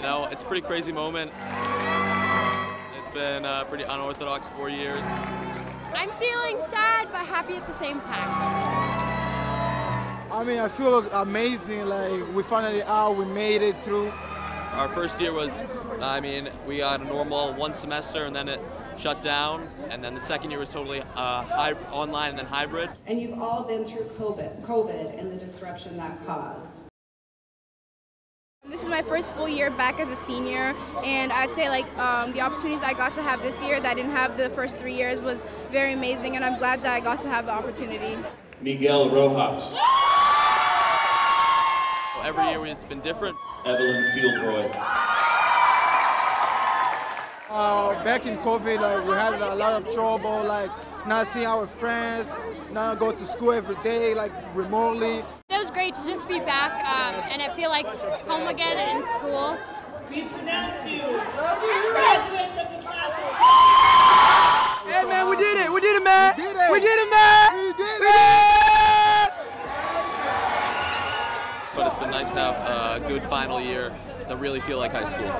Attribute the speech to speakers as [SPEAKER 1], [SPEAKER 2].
[SPEAKER 1] You know, it's a pretty crazy moment. It's been a pretty unorthodox four years.
[SPEAKER 2] I'm feeling sad but happy at the same time.
[SPEAKER 3] I mean, I feel amazing. Like we finally out, we made it through.
[SPEAKER 1] Our first year was, I mean, we got a normal one semester and then it shut down, and then the second year was totally uh, hy- online and then hybrid.
[SPEAKER 4] And you've all been through COVID, COVID and the disruption that caused.
[SPEAKER 5] This is my first full year back as a senior, and I'd say like um, the opportunities I got to have this year that I didn't have the first three years was very amazing, and I'm glad that I got to have the opportunity.
[SPEAKER 6] Miguel Rojas,
[SPEAKER 1] Every year it's been different.
[SPEAKER 6] Evelyn Fieldroy,
[SPEAKER 3] Uh, back in COVID, like we had a lot of trouble, like not seeing our friends, not go to school every day, like remotely.
[SPEAKER 2] It was great to just be back um, and it feel like home again and in school.
[SPEAKER 7] We pronounce you graduates of the class of
[SPEAKER 3] Hey man, we did it! We did it, man! We did it! We did it, man! We did it!
[SPEAKER 1] But it's been nice to have a good final year to really feel like high school.